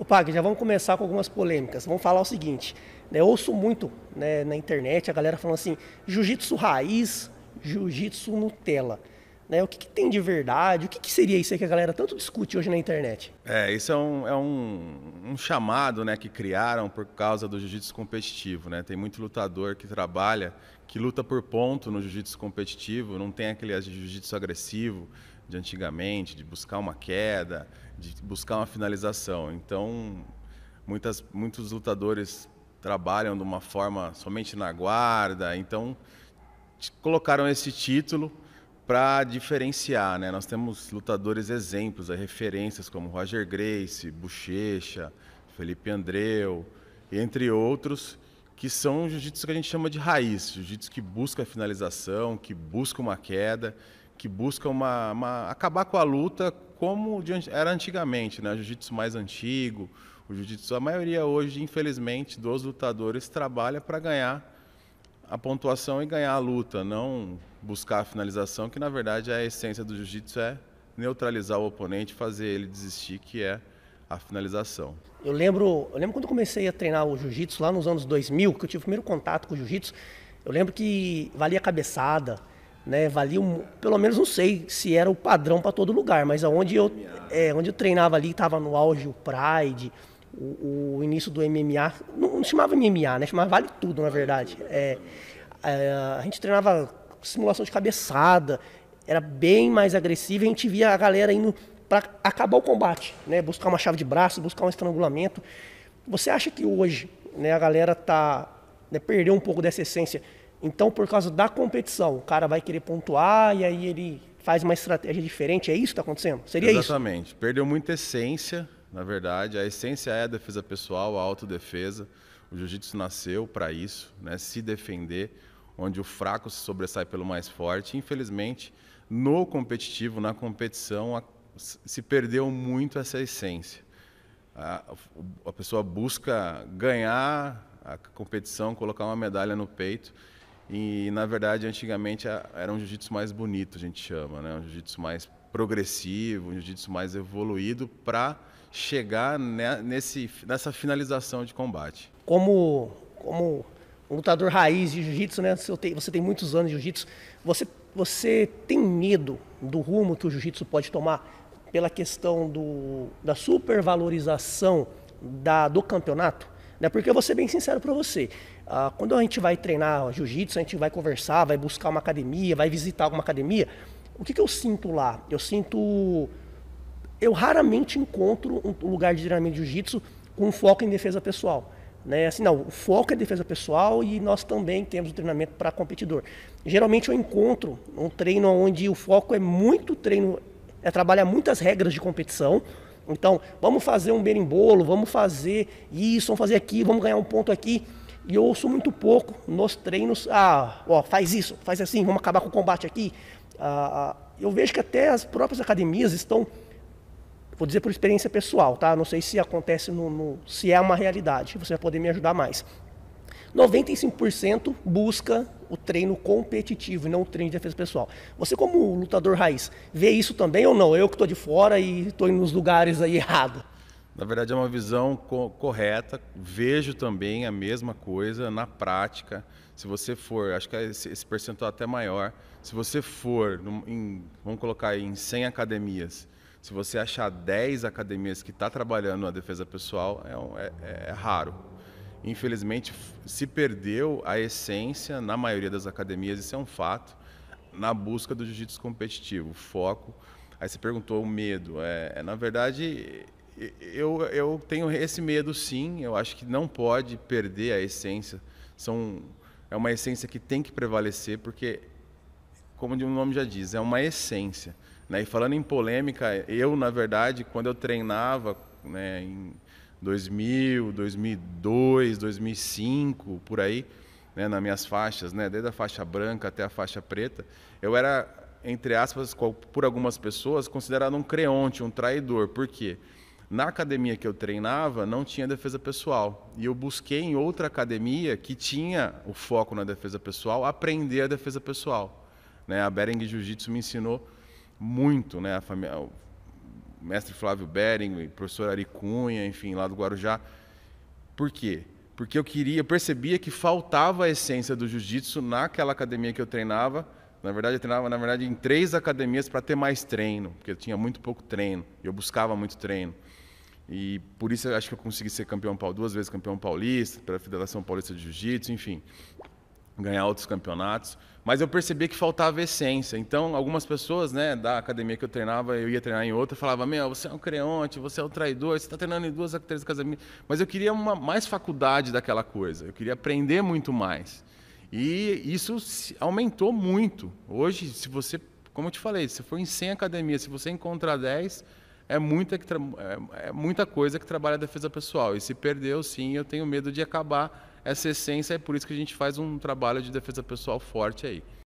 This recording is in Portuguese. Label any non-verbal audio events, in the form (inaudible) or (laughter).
Ô, Pag, já vamos começar com algumas polêmicas. Vamos falar o seguinte, né, ouço muito né, na internet a galera falando assim, jiu-jitsu raiz, jiu-jitsu Nutella. Né, o que, que, tem de verdade? O que, que, seria isso aí que a galera tanto discute hoje na internet? É, isso é um, é um, um chamado né, que criaram por causa do jiu-jitsu competitivo. Né? Tem muito lutador que trabalha, que luta por ponto no jiu-jitsu competitivo, não tem aquele jiu-jitsu agressivo de antigamente, de buscar uma queda, de buscar uma finalização. Então, muitas, muitos lutadores trabalham de uma forma somente na guarda, então colocaram esse título para diferenciar, né? Nós temos lutadores exemplos, referências como Roger Grace, Bochecha, Felipe Andreu, entre outros, que são jiu-jitsu que a gente chama de raiz, jiu-jitsu que busca a finalização, que busca uma queda, que busca uma, uma acabar com a luta como era antigamente, né? Jiu-jitsu mais antigo, o jiu-jitsu, a maioria hoje, infelizmente, dos lutadores trabalha para ganhar a pontuação e ganhar a luta, não buscar a finalização, que na verdade é a essência do jiu-jitsu é neutralizar o oponente, fazer ele desistir, que é a finalização. Eu lembro, eu lembro quando comecei a treinar o jiu-jitsu lá nos anos 2000, que eu tive o primeiro contato com o jiu-jitsu, eu lembro que valia cabeçada, né? Valia um, pelo menos não sei se era o padrão para todo lugar, mas aonde eu é, onde eu treinava ali estava no auge o Pride, o, o, início do MMA, não, não, chamava MMA, né? Chamava Vale Tudo, na verdade. É, é, a gente treinava simulação de cabeçada, era bem mais agressivo, a gente via a galera indo para acabar o combate, né? Buscar uma chave de braço, buscar um estrangulamento. Você acha que hoje, né, a galera tá né, perdeu um pouco dessa essência? Então, por causa da competição, o cara vai querer pontuar e aí ele faz uma estratégia diferente. É isso que está acontecendo? Seria Exatamente. isso? Exatamente. Perdeu muita essência, na verdade. A essência é a defesa pessoal, a autodefesa. O jiu-jitsu nasceu para isso, né? se defender onde o fraco se sobressai pelo mais forte. Infelizmente, no competitivo, na competição, a, se perdeu muito essa essência. A, a pessoa busca ganhar a competição, colocar uma medalha no peito. E, na verdade, antigamente era um jiu-jitsu mais bonito, a gente chama, né? um jiu-jitsu mais progressivo, um jiu-jitsu mais evoluído para chegar nesse, nessa finalização de combate. Como, como um lutador raiz de jiu-jitsu, né? Você tem, você tem muitos anos de jiu-jitsu. Você, você tem medo do rumo que o jiu-jitsu pode tomar pela questão do, da supervalorização da, do campeonato? Né? Porque eu vou ser bem sincero para você. Ah, quando a gente vai treinar jiu-jitsu, a gente vai conversar, vai buscar uma academia, vai visitar alguma academia, o que, que eu sinto lá? Eu sinto. Eu raramente encontro um lugar de treinamento de jiu-jitsu com foco em defesa pessoal. Né? Assim, não, o foco é defesa pessoal e nós também temos o treinamento para competidor. Geralmente eu encontro um treino onde o foco é muito treino, é trabalhar muitas regras de competição. Então, vamos fazer um berimbolo, vamos fazer isso, vamos fazer aquilo, vamos ganhar um ponto aqui. E eu ouço muito pouco nos treinos, ah, ó, faz isso, faz assim, vamos acabar com o combate aqui. Ah, eu vejo que até as próprias academias estão Vou dizer por experiência pessoal, tá? Não sei se acontece no, no se é uma realidade. Você vai poder me ajudar mais. 95% busca o treino competitivo e não o treino de defesa pessoal. Você, como lutador raiz, vê isso também ou não? Eu que estou de fora e estou nos lugares aí (laughs) errado. Na verdade, é uma visão co correta. Vejo também a mesma coisa na prática. Se você for, acho que esse, esse percentual é até maior. Se você for, em, vamos colocar aí, em 100 academias se você achar 10 academias que está trabalhando na defesa pessoal, é, é, é, raro. Infelizmente, se perdeu a essência, na maioria das academias, isso é um fato, na busca do jiu-jitsu competitivo, foco. Aí você perguntou o medo. É, é, na verdade, eu, eu tenho esse medo sim, eu acho que não pode perder a essência. São, é uma essência que tem que prevalecer, porque, como o nome já diz, é uma essência. Né? E falando em polêmica, eu, na verdade, quando eu treinava né, em 2000, 2002, 2005, por aí, né, nas minhas faixas, né, desde a faixa branca até a faixa preta, eu era, entre aspas, por algumas pessoas, considerado um creonte, um traidor. Por quê? Na academia que eu treinava, não tinha defesa pessoal. E eu busquei em outra academia que tinha o foco na defesa pessoal, aprender a defesa pessoal. Né? A Bering Jiu-Jitsu me ensinou muito, né? A família, mestre Flávio Bering, professor Ari Cunha, enfim, lá do Guarujá. Por quê? Porque eu queria, eu percebia que faltava a essência do jiu-jitsu naquela academia que eu treinava. Na verdade, eu treinava na verdade em três academias para ter mais treino, porque eu tinha muito pouco treino, eu buscava muito treino. E por isso acho que eu consegui ser campeão duas vezes campeão paulista, pela Federação Paulista de Jiu-Jitsu, enfim ganhar outros campeonatos, mas eu percebi que faltava essência. Então, algumas pessoas, né, da academia que eu treinava, eu ia treinar em outra, falavam: "Meu, você é um creonte, você é um traidor, você está treinando em duas, três academias". Mas eu queria uma mais faculdade daquela coisa. Eu queria aprender muito mais. E isso aumentou muito. Hoje, se você, como eu te falei, se for em 100 academias, se você encontrar 10, é muita, é, é muita coisa que trabalha a defesa pessoal. E se perdeu, sim, eu tenho medo de acabar essa essência, é por isso que a gente faz um trabalho de defesa pessoal forte aí.